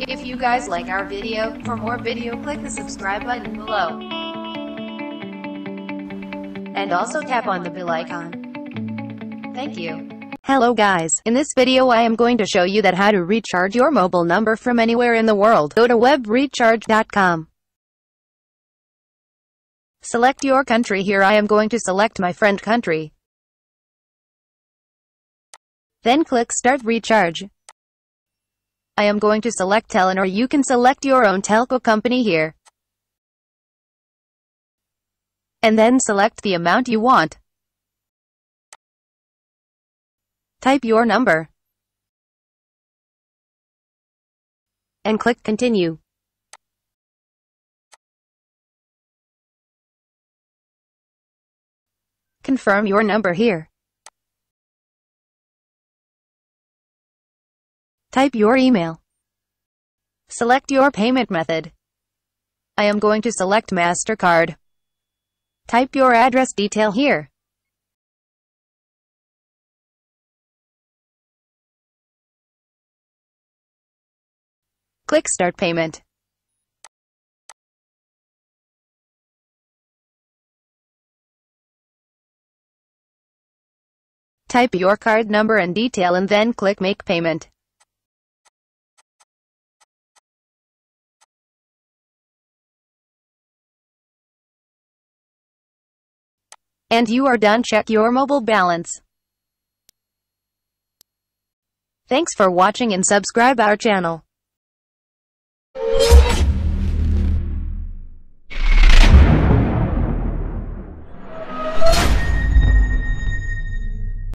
If you guys like our video, for more video click the subscribe button below. And also tap on the bell icon. Thank you. Hello guys, in this video I am going to show you that how to recharge your mobile number from anywhere in the world. Go to webrecharge.com. Select your country here I am going to select my friend country. Then click start recharge. I am going to select Telenor you can select your own telco company here. And then select the amount you want. Type your number. And click continue. Confirm your number here. Type your email. Select your payment method. I am going to select MasterCard. Type your address detail here. Click Start Payment. Type your card number and detail and then click Make Payment. And you are done check your mobile balance. Thanks for watching and subscribe our channel.